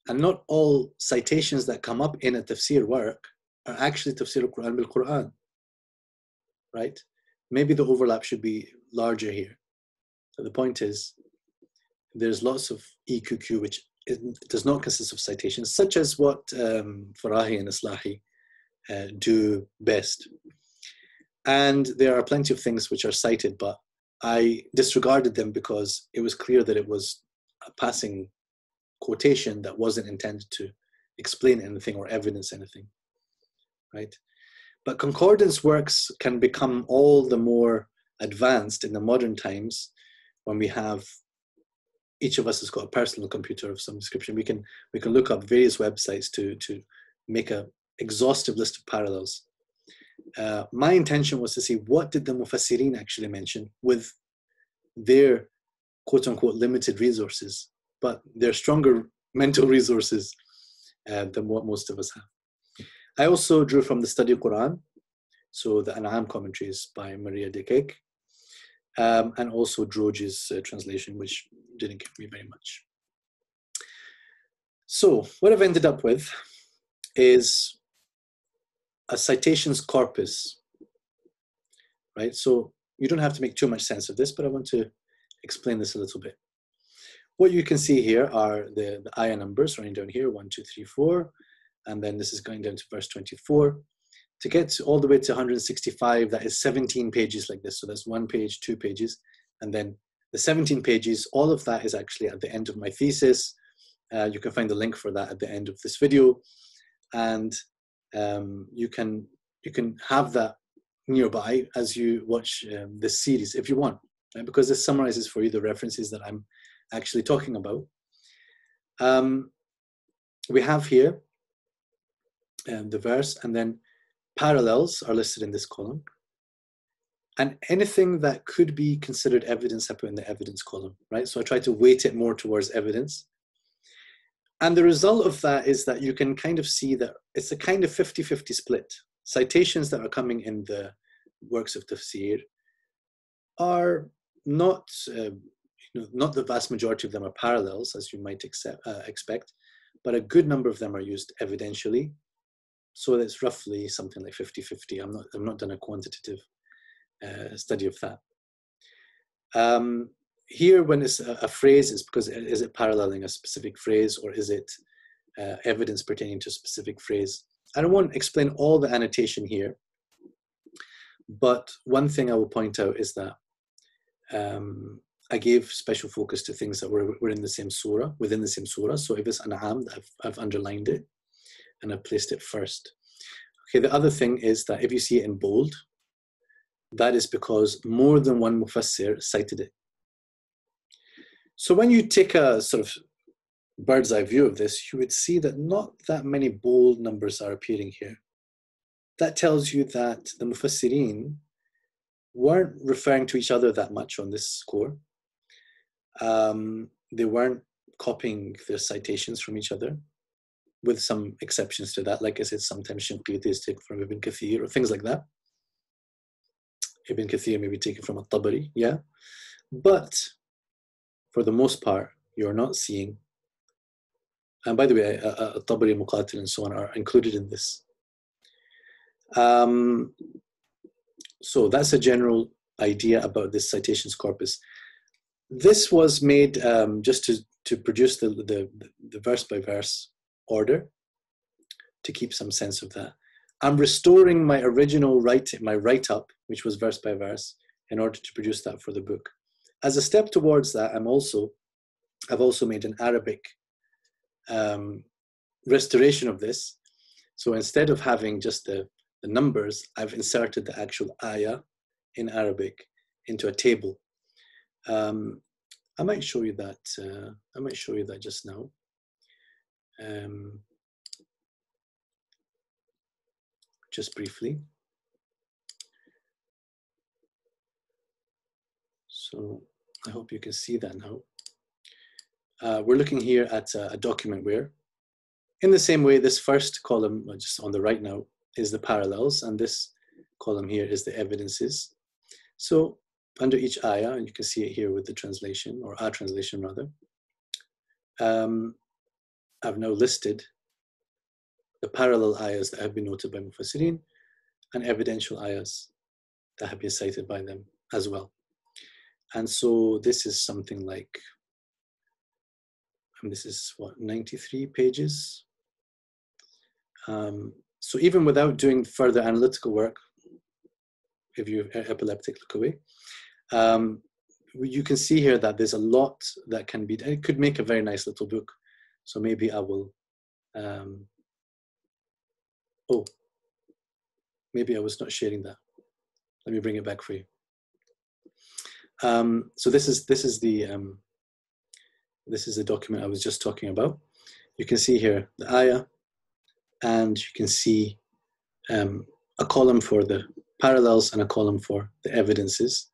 And not all citations that come up in a tafsir work are actually tafsir al-Quran bil-Quran. Right? Maybe the overlap should be larger here. So the point is, there's lots of EQQ which does not consist of citations, such as what um, Farahi and Islahi uh, do best. And there are plenty of things which are cited, but I disregarded them because it was clear that it was a passing quotation that wasn't intended to explain anything or evidence anything, right? But concordance works can become all the more advanced in the modern times when we have each of us has got a personal computer of some description. We can we can look up various websites to to make a exhaustive list of parallels. Uh, my intention was to see what did the Mufassirin actually mention with their quote unquote limited resources, but they're stronger <laughs> mental resources uh, than what most of us have. I also drew from the study of Quran, so the An'am commentaries by Maria Dakake, um, and also Droge's uh, translation, which didn't give me very much. So what I've ended up with is a citations corpus, right? So you don't have to make too much sense of this, but I want to explain this a little bit. What you can see here are the, the numbers running down here, one, two, three, four, and then this is going down to verse 24. To get all the way to 165, that is 17 pages like this. So that's one page, two pages, and then the 17 pages, all of that is actually at the end of my thesis. Uh, you can find the link for that at the end of this video, and um, you can you can have that nearby as you watch um, this series if you want, right? because this summarizes for you the references that I'm actually talking about. Um, we have here um, the verse, and then parallels are listed in this column. And anything that could be considered evidence, I put in the evidence column, right? So I try to weight it more towards evidence. And the result of that is that you can kind of see that it's a kind of 50 50 split. Citations that are coming in the works of tafsir are not, uh, you know, not the vast majority of them are parallels, as you might accept, uh, expect, but a good number of them are used evidentially. So it's roughly something like 50 50. I'm not, I've not done a quantitative uh, study of that. Um, here, when it's a, a, phrase, is because is it paralleling a specific phrase or is it uh, evidence pertaining to a specific phrase? I don't want to explain all the annotation here, but one thing I will point out is that um, I gave special focus to things that were, were in the same surah, within the same surah. So if it's an'am, I've, I've underlined it and I've placed it first. Okay, the other thing is that if you see it in bold, that is because more than one mufassir cited it. So when you take a sort of bird's eye view of this, you would see that not that many bold numbers are appearing here. That tells you that the mufassirin weren't referring to each other that much on this score. Um, they weren't copying their citations from each other, with some exceptions to that. Like I said, sometimes Shinqiti is taken from Ibn Kathir or things like that. Ibn Kathir may be taken from a Tabari, yeah. But for the most part, you're not seeing. And by the way, a, a, a Tabari, Muqatil, and so on are included in this. Um, so that's a general idea about this citations corpus. This was made um, just to, to produce the, the, the verse by verse order, to keep some sense of that. I'm restoring my original write my write up, which was verse by verse, in order to produce that for the book. As a step towards that, I'm also I've also made an Arabic um, restoration of this. So instead of having just the, the numbers, I've inserted the actual ayah in Arabic into a table. Um, I might show you that. Uh, I might show you that just now. Um, just briefly. So I hope you can see that now. Uh, we're looking here at a, a, document where, in the same way, this first column, uh, just on the right now, is the parallels, and this column here is the evidences. So under each ayah, and you can see it here with the translation, or our translation rather, um, I've now listed the parallel ayahs that have been noted by Mufassirin and evidential ayahs that have been cited by them as well. And so this is something like, and this is what, 93 pages? Um, so even without doing further analytical work, if you're epileptic, look away. Um, you can see here that there's a lot that can be, it could make a very nice little book. So maybe I will um, Oh, maybe I was not sharing that. Let me bring it back for you. Um, so this is this is the um, this is the document I was just talking about. You can see here the ayah, and you can see um, a column for the parallels and a column for the evidences.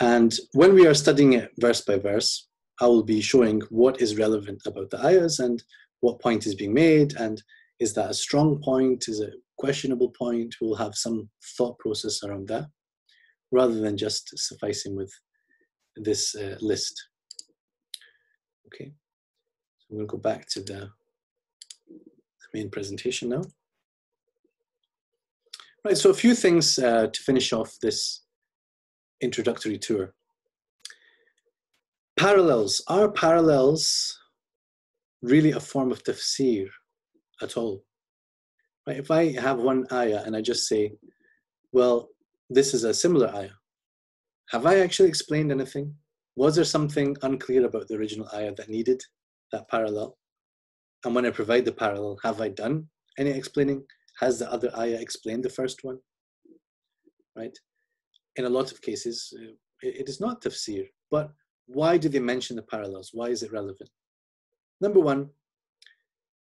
And when we are studying it verse by verse, I will be showing what is relevant about the ayahs and what point is being made and is that a strong point? Is it a questionable point? We'll have some thought process around that rather than just sufficing with this uh, list. Okay, so I'm going to go back to the, main presentation now. Right, so a few things uh, to finish off this introductory tour. Parallels. Are parallels really a form of tafsir? At all. Right? If I have one ayah and I just say, well, this is a similar ayah, have I actually explained anything? Was there something unclear about the original ayah that needed that parallel? And when I provide the parallel, have I done any explaining? Has the other ayah explained the first one? Right? In a lot of cases, uh, it is not tafsir. But why do they mention the parallels? Why is it relevant? Number one,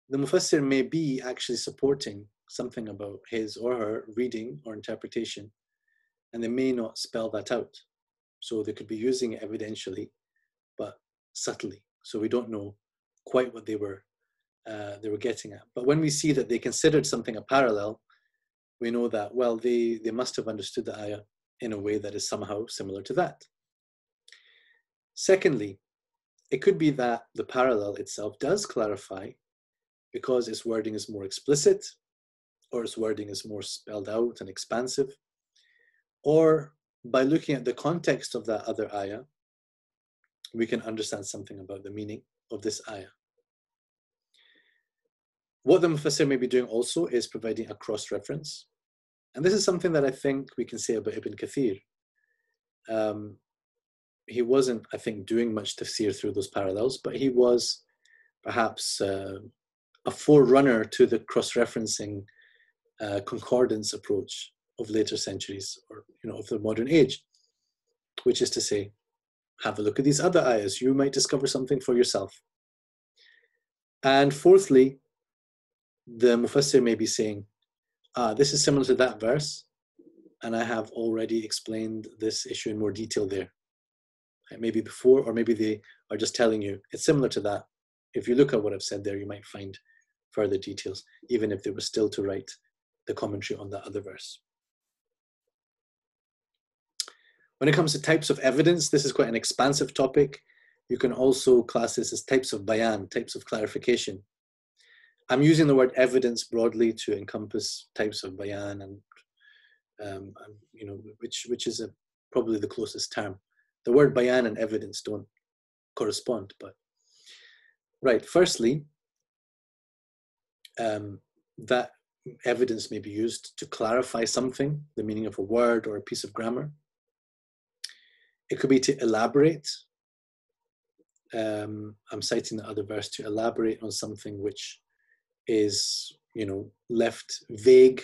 the mufassir may be actually supporting something about his or her reading or interpretation, and they may not spell that out. So they could be using it evidentially, but subtly. So we don't know quite what they were uh, they were getting at. But when we see that they considered something a parallel, we know that well they they must have understood the ayah in a way that is somehow similar to that. Secondly, it could be that the parallel itself does clarify because its wording is more explicit or its wording is more spelled out and expansive, or by looking at the context of that other ayah, we can understand something about the meaning of this ayah. What the Mufassir may be doing also is providing a cross reference. And this is something that I think we can say about Ibn Kathir. Um, he wasn't, I think, doing much tafsir through those parallels, but he was perhaps uh, a forerunner to the cross referencing uh, concordance approach of later centuries or you know of the modern age, which is to say, have a look at these other ayahs. You might discover something for yourself. And fourthly, the Mufassir may be saying, ah, this is similar to that verse, and I have already explained this issue in more detail there. Maybe before, or maybe they are just telling you it's similar to that. If you look at what I've said there, you might find further details, even if they were still to write the commentary on that other verse. When it comes to types of evidence, this is quite an expansive topic. You can also class this as types of bayan, types of clarification. I'm using the word evidence broadly to encompass types of bayan and um, you know which which is a, probably the closest term. The word bayan and evidence don't correspond, but right. Firstly, um, that evidence may be used to clarify something, the meaning of a word or a piece of grammar. It could be to elaborate. Um, I'm citing the other verse to elaborate on something which is, you know, left vague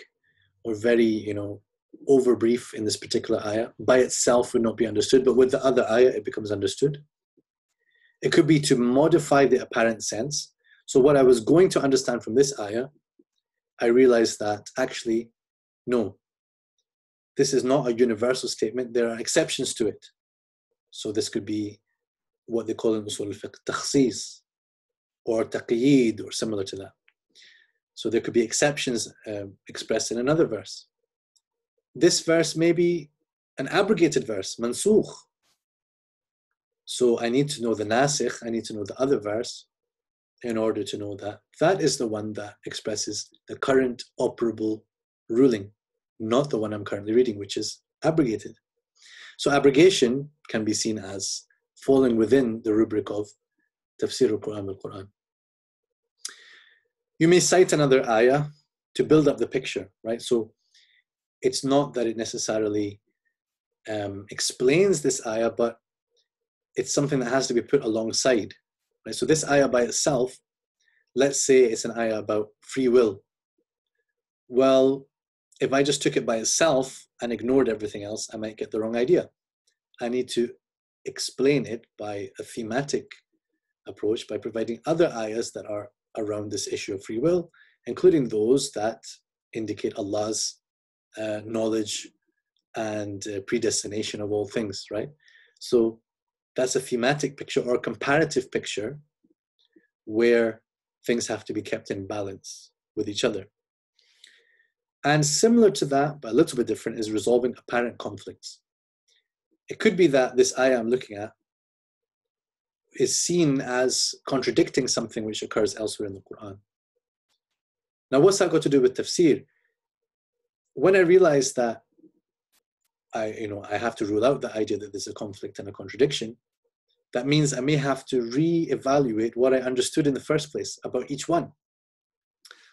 or very, you know, over brief in this particular ayah. By itself would not be understood, but with the other ayah, it becomes understood. It could be to modify the apparent sense. So, what I was going to understand from this ayah, I realized that actually, no, this is not a universal statement. There are exceptions to it. So this could be what they call in usul al-fiqh takhsis or taqyid or similar to that. So there could be exceptions uh, expressed in another verse. This verse may be an abrogated verse, mansukh. So I need to know the nasikh, I need to know the other verse in order to know that that is the one that expresses the current operable ruling, not the one I'm currently reading, which is abrogated. So abrogation can be seen as falling within the rubric of tafsir al-Quran al-Quran. You may cite another ayah to build up the picture, right? So it's not that it necessarily um, explains this ayah, but it's something that has to be put alongside Right? So this ayah by itself, let's say it's an ayah about free will. Well, if I just took it by itself and ignored everything else, I might get the wrong idea. I need to explain it by a thematic approach by providing other ayahs that are around this issue of free will, including those that indicate Allah's uh, knowledge and uh, predestination of all things, right? So that's a thematic picture or a comparative picture where things have to be kept in balance with each other. And similar to that, but a little bit different, is resolving apparent conflicts. It could be that this ayah I'm looking at is seen as contradicting something which occurs elsewhere in the Quran. Now, what's that got to do with tafsir? When I realized that I, you know, I have to rule out the idea that there's a conflict and a contradiction. That means I may have to re-evaluate what I understood in the first place about each one.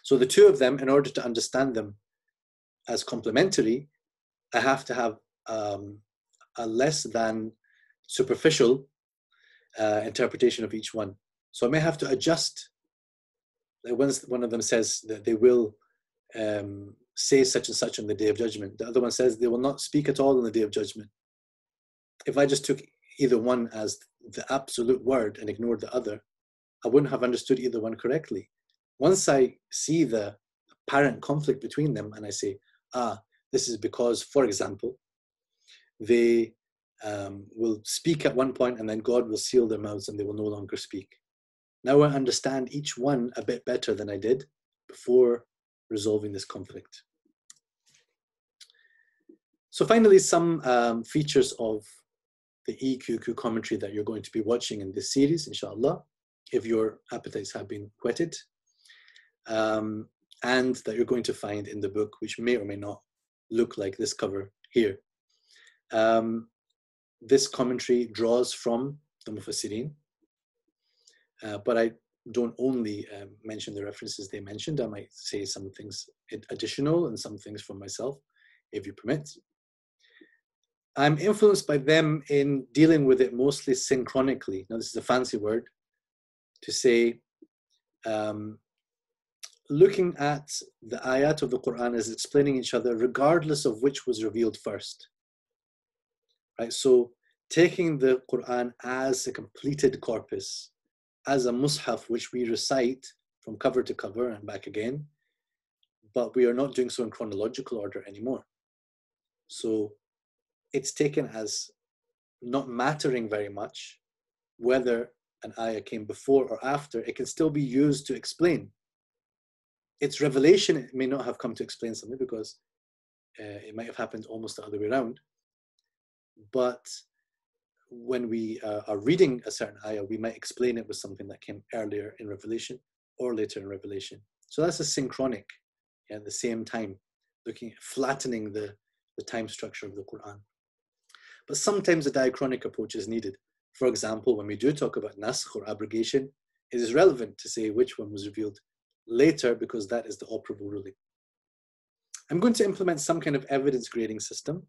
So the two of them, in order to understand them as complementary, I have to have um, a less than superficial uh, interpretation of each one. So I may have to adjust. Once one of them says that they will um, say such and such on the day of judgment, the other one says they will not speak at all on the day of judgment. If I just took either one as the absolute word and ignored the other, I wouldn't have understood either one correctly. Once I see the apparent conflict between them and I say, ah, this is because, for example, they um, will speak at one point and then God will seal their mouths and they will no longer speak. Now I understand each one a bit better than I did before resolving this conflict. So finally, some um, features of the EQQ commentary that you're going to be watching in this series, inshallah, if your appetites have been whetted, um, and that you're going to find in the book, which may or may not look like this cover here. Um, this commentary draws from the Mufassirin, uh, but I don't only um, mention the references they mentioned. I might say some things additional and some things for myself, if you permit. I'm influenced by them in dealing with it mostly synchronically. Now, this is a fancy word to say, um, looking at the ayat of the Quran as explaining each other, regardless of which was revealed first. Right? So, taking the Quran as a completed corpus, as a mushaf which we recite from cover to cover and back again, but we are not doing so in chronological order anymore. So it's taken as not mattering very much whether an ayah came before or after, it can still be used to explain. Its revelation it may not have come to explain something because uh, it might have happened almost the other way around. But when we uh, are reading a certain ayah, we might explain it with something that came earlier in Revelation or later in Revelation. So that's a synchronic yeah, at the same time, looking at flattening the, the time structure of the Quran. But sometimes a diachronic approach is needed. For example, when we do talk about naskh or abrogation, it is relevant to say which one was revealed later because that is the operable ruling. I'm going to implement some kind of evidence grading system.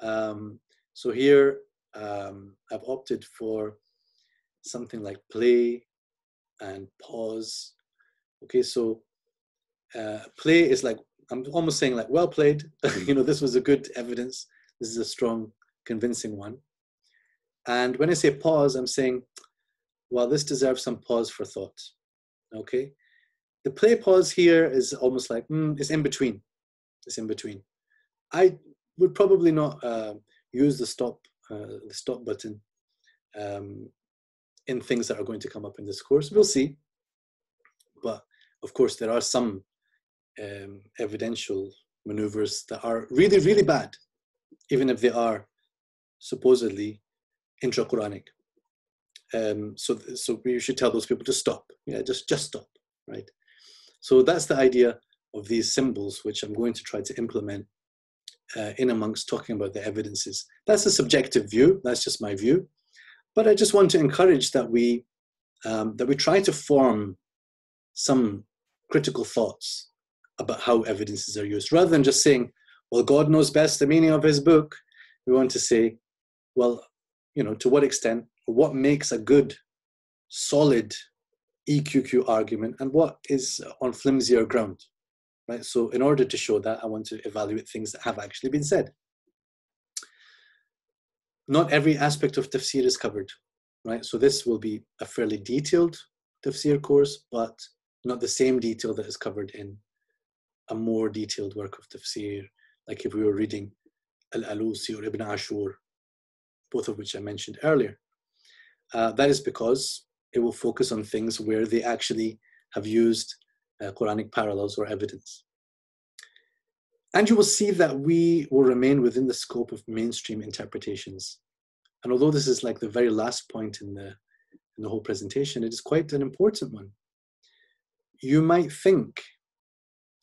Um, so here um, I've opted for something like play and pause. Okay, so uh, play is like, I'm almost saying like, well played. <laughs> you know, this was a good evidence. This is a strong, convincing one. And when I say pause, I'm saying, well, this deserves some pause for thought. Okay, the play pause here is almost like mm, it's in between. It's in between. I would probably not uh, use the stop uh, the stop button um, in things that are going to come up in this course. We'll see. But of course, there are some um, evidential maneuvers that are really, really bad, even if they are supposedly intra-Quranic. Um, so, so we should tell those people to stop. Yeah, just just stop, right? So that's the idea of these symbols, which I'm going to try to implement uh, in amongst talking about the evidences. That's a subjective view. That's just my view. But I just want to encourage that we um, that we try to form some critical thoughts about how evidences are used, rather than just saying, "Well, God knows best the meaning of His book." We want to say, "Well, you know, to what extent, what makes a good, solid EQQ argument, and what is on flimsier ground?" right? So in order to show that, I want to evaluate things that have actually been said. Not every aspect of tafsir is covered, right? So this will be a fairly detailed tafsir course, but not the same detail that is covered in a more detailed work of tafsir, like if we were reading Al-Alusi or Ibn Ashur, both of which I mentioned earlier. Uh, that is because it will focus on things where they actually have used uh, Quranic parallels or evidence. And you will see that we will remain within the scope of mainstream interpretations. And although this is like the very last point in the, in the whole presentation, it is quite an important one. You might think,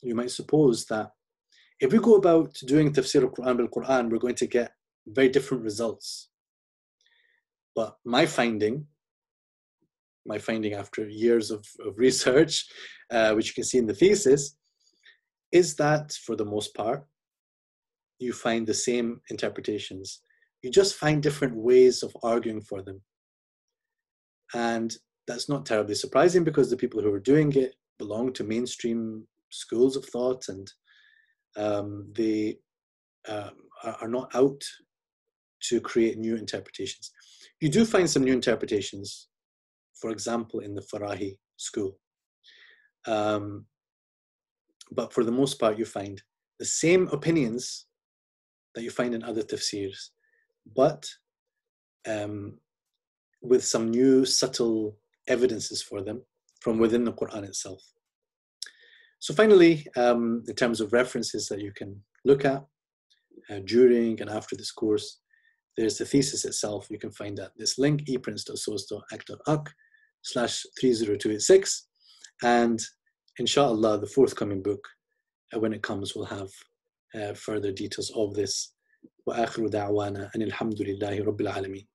you might suppose that if we go about doing tafsir al-Quran bil-Quran, we're going to get very different results. But my finding my finding after years of, of <laughs> research, uh, which you can see in the thesis, is that for the most part, you find the same interpretations. You just find different ways of arguing for them. And that's not terribly surprising because the people who are doing it belong to mainstream schools of thought and um, they um, are not out to create new interpretations. You do find some new interpretations, for example, in the Farahi school. Um, but for the most part, you find the same opinions that you find in other tafsirs, but um, with some new subtle evidences for them from within the Quran itself. So finally, um, in terms of references that you can look at uh, during and after this course, there's the thesis itself. You can find that this link, eprints.soas.ac.ac slash 30286. And inshallah, the forthcoming book, uh, when it comes, will have uh, further details of this. وآخر دعوانا أن الحمد لله رب العالمين